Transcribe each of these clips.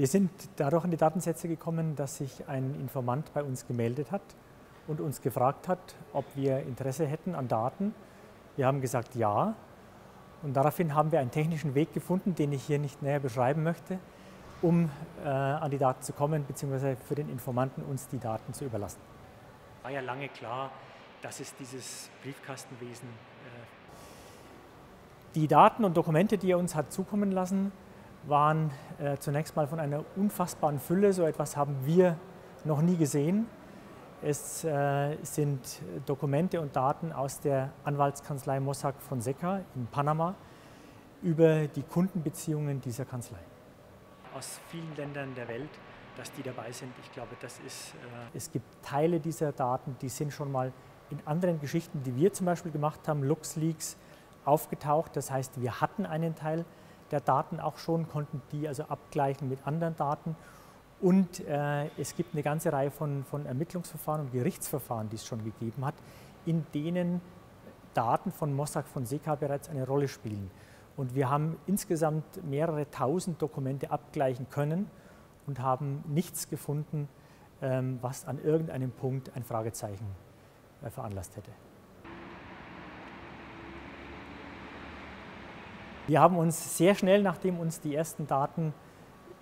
Wir sind dadurch an die Datensätze gekommen, dass sich ein Informant bei uns gemeldet hat und uns gefragt hat, ob wir Interesse hätten an Daten. Wir haben gesagt ja. Und daraufhin haben wir einen technischen Weg gefunden, den ich hier nicht näher beschreiben möchte, um äh, an die Daten zu kommen, beziehungsweise für den Informanten uns die Daten zu überlassen. War ja lange klar, dass es dieses Briefkastenwesen. Äh die Daten und Dokumente, die er uns hat zukommen lassen, waren äh, zunächst mal von einer unfassbaren Fülle. So etwas haben wir noch nie gesehen. Es äh, sind Dokumente und Daten aus der Anwaltskanzlei Mossack Fonseca in Panama über die Kundenbeziehungen dieser Kanzlei. Aus vielen Ländern der Welt, dass die dabei sind, ich glaube, das ist. Äh es gibt Teile dieser Daten, die sind schon mal in anderen Geschichten, die wir zum Beispiel gemacht haben, LuxLeaks, aufgetaucht. Das heißt, wir hatten einen Teil der Daten auch schon, konnten die also abgleichen mit anderen Daten und äh, es gibt eine ganze Reihe von, von Ermittlungsverfahren und Gerichtsverfahren, die es schon gegeben hat, in denen Daten von Mossack Fonseca bereits eine Rolle spielen. Und wir haben insgesamt mehrere tausend Dokumente abgleichen können und haben nichts gefunden, ähm, was an irgendeinem Punkt ein Fragezeichen äh, veranlasst hätte. Wir haben uns sehr schnell, nachdem uns die ersten Daten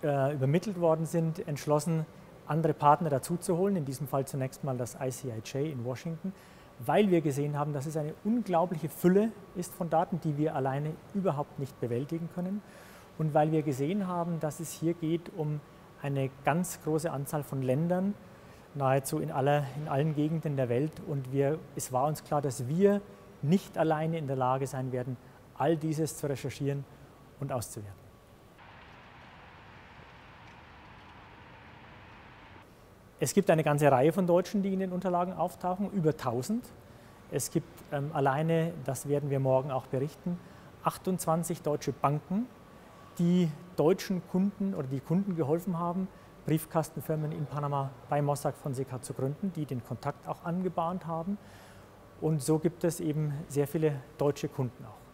äh, übermittelt worden sind, entschlossen, andere Partner dazuzuholen, in diesem Fall zunächst mal das ICIJ in Washington, weil wir gesehen haben, dass es eine unglaubliche Fülle ist von Daten, die wir alleine überhaupt nicht bewältigen können. Und weil wir gesehen haben, dass es hier geht um eine ganz große Anzahl von Ländern, nahezu in, aller, in allen Gegenden der Welt. Und wir, es war uns klar, dass wir nicht alleine in der Lage sein werden, all dieses zu recherchieren und auszuwerten. Es gibt eine ganze Reihe von Deutschen, die in den Unterlagen auftauchen, über 1000. Es gibt ähm, alleine, das werden wir morgen auch berichten, 28 deutsche Banken, die deutschen Kunden oder die Kunden geholfen haben, Briefkastenfirmen in Panama bei Mossack Fonseca zu gründen, die den Kontakt auch angebahnt haben. Und so gibt es eben sehr viele deutsche Kunden auch.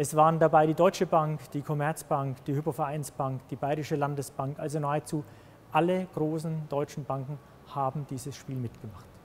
Es waren dabei die Deutsche Bank, die Commerzbank, die Hypovereinsbank, die Bayerische Landesbank, also nahezu alle großen deutschen Banken haben dieses Spiel mitgemacht.